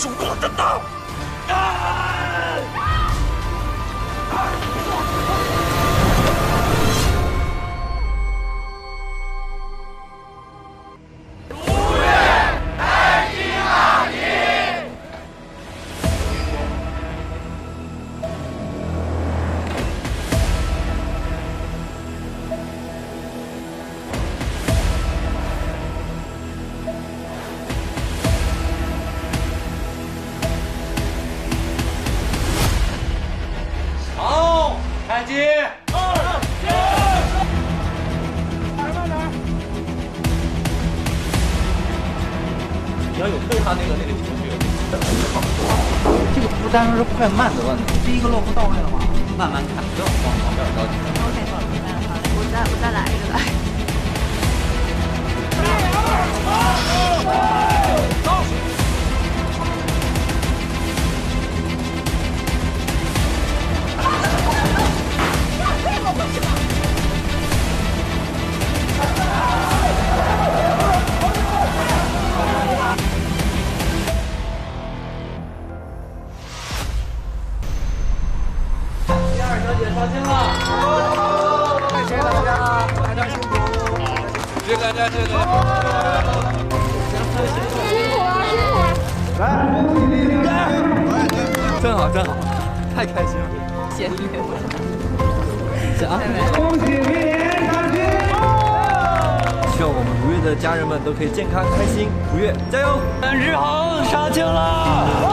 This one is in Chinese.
是我的刀。开机。你要有对他那个那个情绪，这个不单纯是快慢的问题，第一个落步到位了吗？慢慢看，不要慌，不要着急。二小姐上线了，谢谢大家，大家辛苦，谢谢大家，谢谢大家。真好真好，太开心了，谢谢。啊！希望我们如月的家人们都可以健康开心，如月加油！单只恒上镜了。